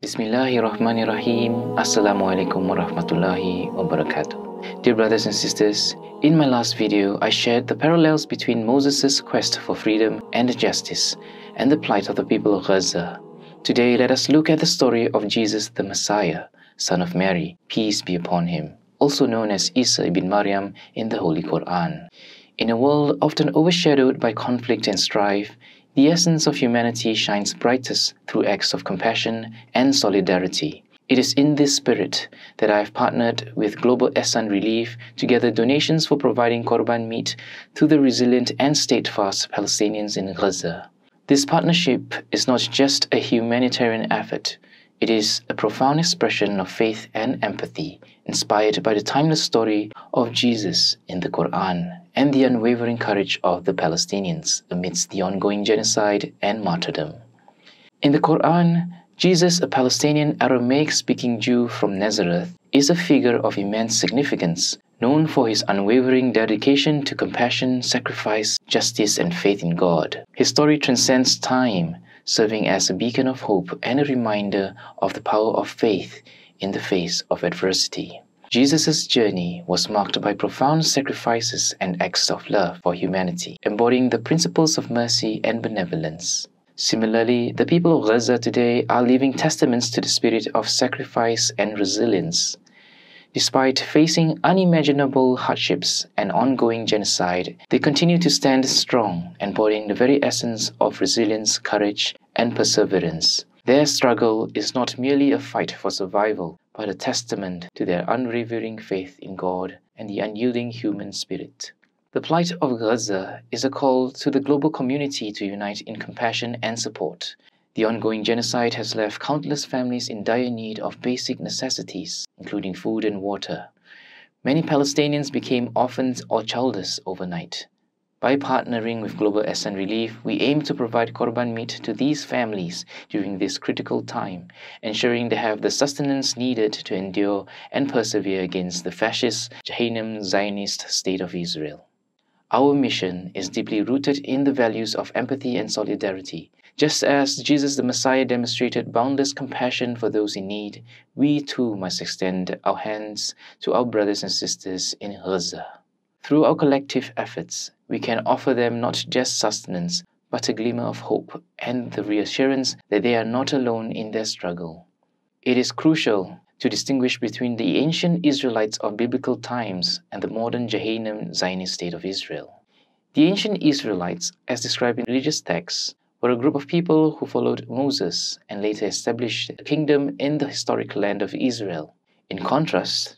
Bismillahirrahmanirrahim. Assalamualaikum warahmatullahi wabarakatuh. Dear brothers and sisters, in my last video, I shared the parallels between Moses' quest for freedom and justice and the plight of the people of Gaza. Today, let us look at the story of Jesus the Messiah, son of Mary, peace be upon him, also known as Isa ibn Maryam in the Holy Quran. In a world often overshadowed by conflict and strife, the essence of humanity shines brightest through acts of compassion and solidarity. It is in this spirit that I have partnered with Global Ehsan Relief to gather donations for providing korban meat to the resilient and steadfast Palestinians in Gaza. This partnership is not just a humanitarian effort, it is a profound expression of faith and empathy, inspired by the timeless story of Jesus in the Quran and the unwavering courage of the Palestinians amidst the ongoing genocide and martyrdom. In the Quran, Jesus, a Palestinian Aramaic speaking Jew from Nazareth, is a figure of immense significance, known for his unwavering dedication to compassion, sacrifice, justice, and faith in God. His story transcends time serving as a beacon of hope and a reminder of the power of faith in the face of adversity. Jesus' journey was marked by profound sacrifices and acts of love for humanity, embodying the principles of mercy and benevolence. Similarly, the people of Gaza today are living testaments to the spirit of sacrifice and resilience. Despite facing unimaginable hardships and ongoing genocide, they continue to stand strong, embodying the very essence of resilience, courage, and perseverance. Their struggle is not merely a fight for survival, but a testament to their unwavering faith in God and the unyielding human spirit. The plight of Gaza is a call to the global community to unite in compassion and support, the ongoing genocide has left countless families in dire need of basic necessities, including food and water. Many Palestinians became orphans or childless overnight. By partnering with Global Ehsan Relief, we aim to provide korban meat to these families during this critical time, ensuring they have the sustenance needed to endure and persevere against the fascist, Jahannam Zionist state of Israel. Our mission is deeply rooted in the values of empathy and solidarity, just as Jesus the Messiah demonstrated boundless compassion for those in need, we too must extend our hands to our brothers and sisters in Gaza. Through our collective efforts, we can offer them not just sustenance, but a glimmer of hope and the reassurance that they are not alone in their struggle. It is crucial to distinguish between the ancient Israelites of biblical times and the modern Jahannam Zionist state of Israel. The ancient Israelites, as described in religious texts, were a group of people who followed Moses and later established a kingdom in the historic land of Israel. In contrast,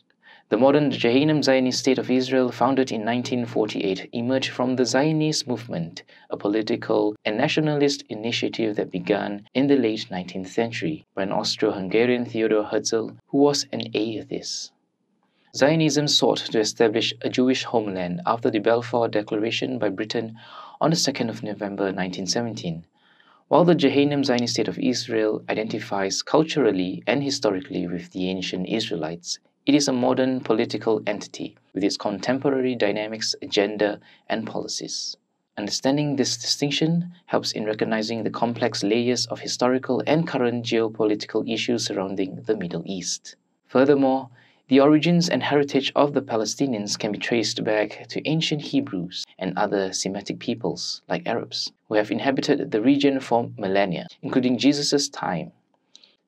the modern Jahannam Zionist State of Israel, founded in 1948, emerged from the Zionist movement, a political and nationalist initiative that began in the late 19th century by an Austro-Hungarian Theodor Herzl, who was an atheist. Zionism sought to establish a Jewish homeland after the Balfour Declaration by Britain on the 2nd of November 1917. While the Jahannam Zionist State of Israel identifies culturally and historically with the ancient Israelites, it is a modern political entity with its contemporary dynamics, agenda, and policies. Understanding this distinction helps in recognizing the complex layers of historical and current geopolitical issues surrounding the Middle East. Furthermore, the origins and heritage of the Palestinians can be traced back to ancient Hebrews and other Semitic peoples, like Arabs, who have inhabited the region for millennia, including Jesus' time.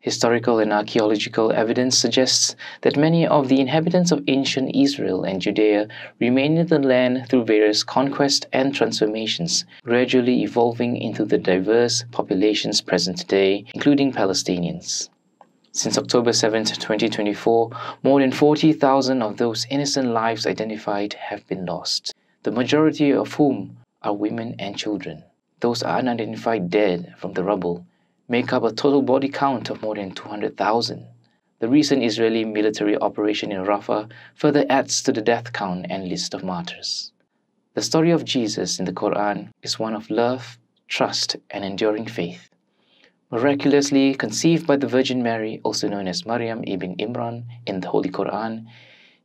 Historical and archaeological evidence suggests that many of the inhabitants of ancient Israel and Judea remained in the land through various conquests and transformations, gradually evolving into the diverse populations present today, including Palestinians. Since October 7, 2024, more than 40,000 of those innocent lives identified have been lost, the majority of whom are women and children. Those are unidentified dead from the rubble make up a total body count of more than 200,000. The recent Israeli military operation in Rafah further adds to the death count and list of martyrs. The story of Jesus in the Quran is one of love, trust, and enduring faith. Miraculously conceived by the Virgin Mary, also known as Maryam ibn Imran in the Holy Quran,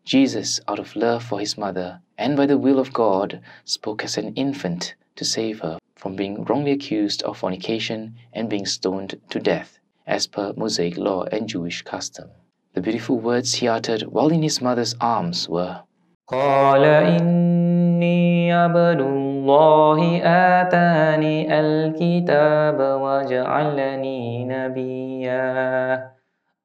Jesus, out of love for his mother and by the will of God, spoke as an infant to save her from being wrongly accused of fornication and being stoned to death. as per Mosaic law and Jewish custom. The beautiful words he uttered while in his mother's arms were قال إني عبد الله آتاني الكتاب وجعلني نبيا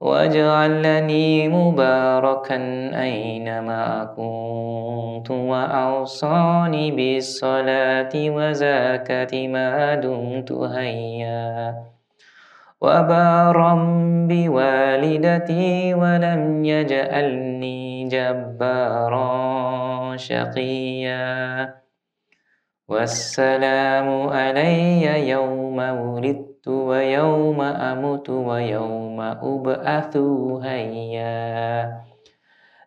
وجعلني مباركا أينما كنت وأوصاني بالصلاة وزكاة ما دمت هيا. وبارا بوالدتي ولم يجعلني جبارا شقيا. والسلام علي يوم ولدت ويوم أموت ويوم أبعث هيا.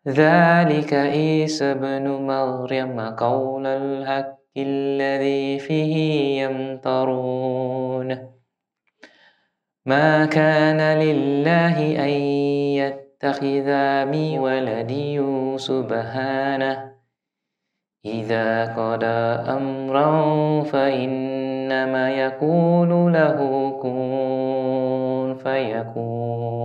ذلك عيسى ابن مريم قول الحق الذي فيه يمترون. ما كان لله أن يتخذ من ولد سبحانه. إذا قضى أمرا فإنما يقول له كن فيكون.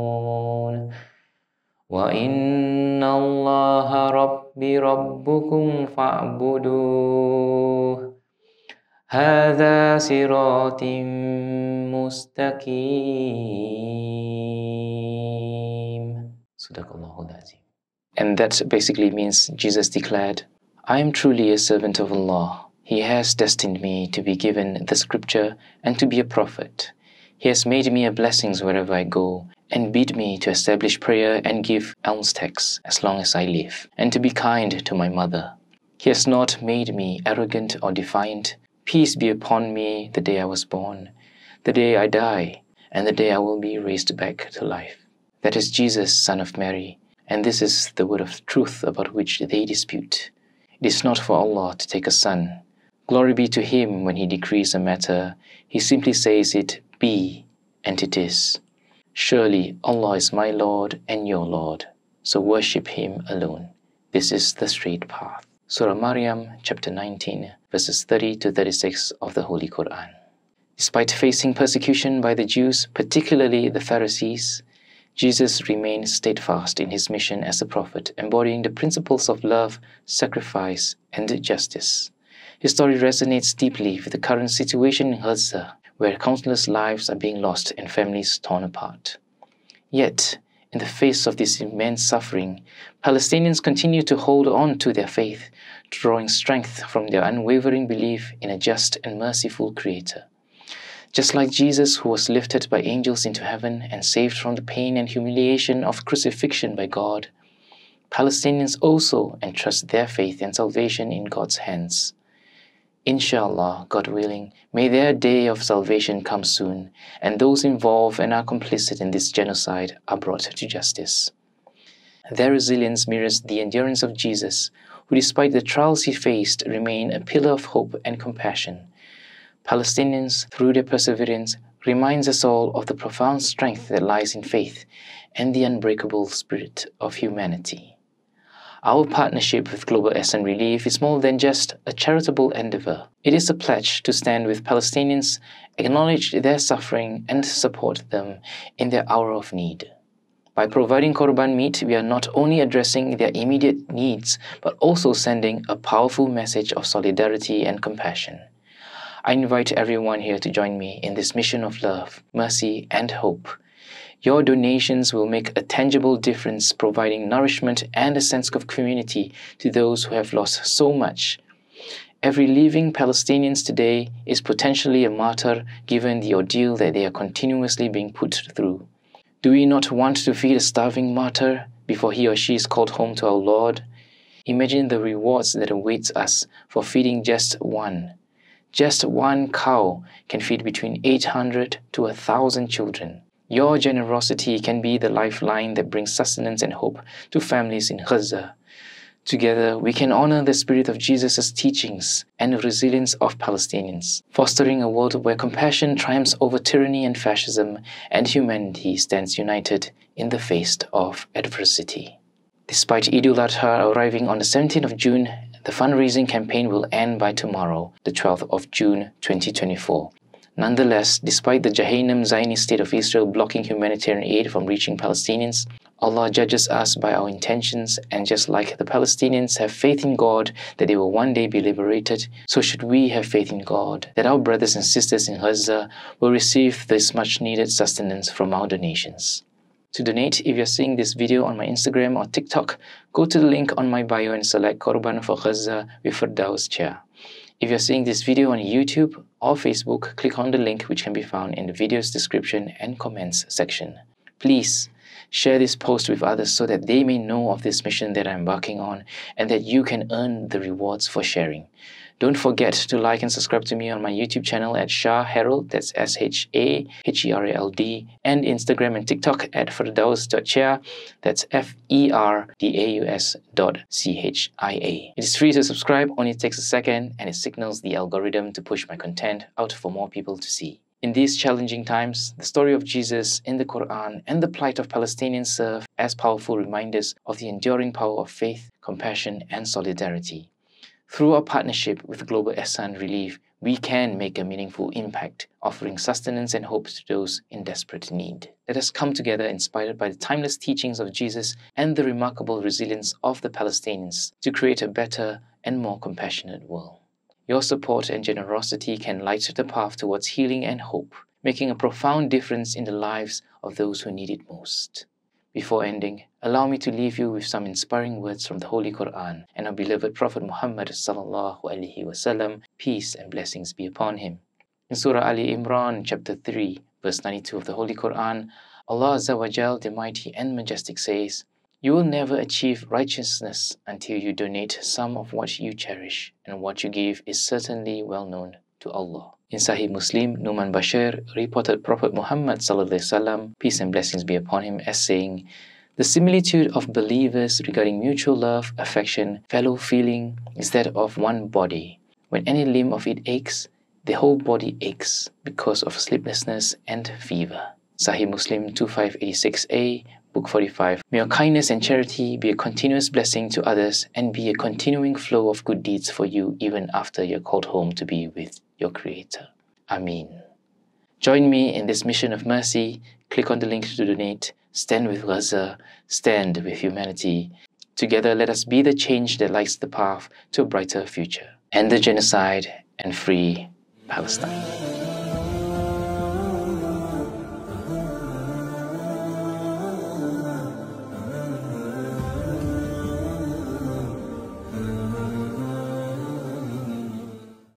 وإن الله ربي ربكم فاعبدوه. هذا صراط مستقيم. صدق الله العظيم And that basically means Jesus declared, I am truly a servant of Allah. He has destined me to be given the scripture and to be a prophet. He has made me a blessing wherever I go and bid me to establish prayer and give alms tax as long as I live, and to be kind to my mother. He has not made me arrogant or defiant. Peace be upon me the day I was born, the day I die, and the day I will be raised back to life. That is Jesus, son of Mary, and this is the word of truth about which they dispute. It is not for Allah to take a son. Glory be to Him when He decrees a matter. He simply says it be, and it is. Surely Allah is my Lord and your Lord, so worship Him alone. This is the straight path. Surah Maryam, chapter 19, verses 30 to 36 of the Holy Quran. Despite facing persecution by the Jews, particularly the Pharisees, Jesus remained steadfast in his mission as a prophet, embodying the principles of love, sacrifice, and justice. His story resonates deeply with the current situation in Gaza, where countless lives are being lost and families torn apart. Yet, in the face of this immense suffering, Palestinians continue to hold on to their faith, drawing strength from their unwavering belief in a just and merciful Creator. Just like Jesus, who was lifted by angels into heaven and saved from the pain and humiliation of crucifixion by God, Palestinians also entrust their faith and salvation in God's hands. Inshallah, God willing, may their day of salvation come soon, and those involved and are complicit in this genocide are brought to justice. Their resilience mirrors the endurance of Jesus, who, despite the trials he faced, remained a pillar of hope and compassion. Palestinians, through their perseverance, reminds us all of the profound strength that lies in faith and the unbreakable spirit of humanity. Our partnership with Global Ehsan Relief is more than just a charitable endeavor. It is a pledge to stand with Palestinians, acknowledge their suffering, and support them in their hour of need. By providing Korban meat, we are not only addressing their immediate needs, but also sending a powerful message of solidarity and compassion. I invite everyone here to join me in this mission of love, mercy, and hope your donations will make a tangible difference, providing nourishment and a sense of community to those who have lost so much. Every living Palestinian today is potentially a martyr given the ordeal that they are continuously being put through. Do we not want to feed a starving martyr before he or she is called home to our Lord? Imagine the rewards that awaits us for feeding just one. Just one cow can feed between 800 to 1,000 children. Your generosity can be the lifeline that brings sustenance and hope to families in Gaza. Together, we can honor the spirit of Jesus' teachings and the resilience of Palestinians, fostering a world where compassion triumphs over tyranny and fascism, and humanity stands united in the face of adversity. Despite Eid al-Adha arriving on the 17th of June, the fundraising campaign will end by tomorrow, the 12th of June 2024. Nonetheless, despite the Jahannam Zionist state of Israel blocking humanitarian aid from reaching Palestinians, Allah judges us by our intentions, and just like the Palestinians have faith in God that they will one day be liberated, so should we have faith in God that our brothers and sisters in Gaza will receive this much needed sustenance from our donations. To donate, if you're seeing this video on my Instagram or TikTok, go to the link on my bio and select Qurban for Gaza with Ferdaus Chia. If you're seeing this video on YouTube or Facebook, click on the link which can be found in the video's description and comments section. Please share this post with others so that they may know of this mission that I'm embarking on and that you can earn the rewards for sharing. Don't forget to like and subscribe to me on my YouTube channel at Shaherald, that's S H A H E R A L D, and Instagram and TikTok at Ferdaus.chia, that's F E R D A U S dot C H I A. It is free to subscribe, only takes a second, and it signals the algorithm to push my content out for more people to see. In these challenging times, the story of Jesus in the Quran and the plight of Palestinians serve as powerful reminders of the enduring power of faith, compassion, and solidarity. Through our partnership with Global Ehsan Relief, we can make a meaningful impact, offering sustenance and hope to those in desperate need. Let us come together inspired by the timeless teachings of Jesus and the remarkable resilience of the Palestinians to create a better and more compassionate world. Your support and generosity can light the path towards healing and hope, making a profound difference in the lives of those who need it most. Before ending, Allow me to leave you with some inspiring words from the Holy Quran and our beloved Prophet Muhammad sallallahu alaihi wasallam, peace and blessings be upon him. In Surah Ali Imran, chapter 3, verse 92 of the Holy Quran, Allah Azawajal, the Mighty and Majestic says, You will never achieve righteousness until you donate some of what you cherish, and what you give is certainly well known to Allah. In Sahih Muslim, Numan Bashir reported Prophet Muhammad, peace and blessings be upon him, as saying, the similitude of believers regarding mutual love, affection, fellow feeling is that of one body. When any limb of it aches, the whole body aches because of sleeplessness and fever. Sahih Muslim 2586a, Book 45. May your kindness and charity be a continuous blessing to others and be a continuing flow of good deeds for you even after you're called home to be with your Creator. Amin. Join me in this mission of mercy. Click on the link to donate. Stand with Gaza. Uh, stand with humanity. Together, let us be the change that lights the path to a brighter future. End the genocide and free Palestine.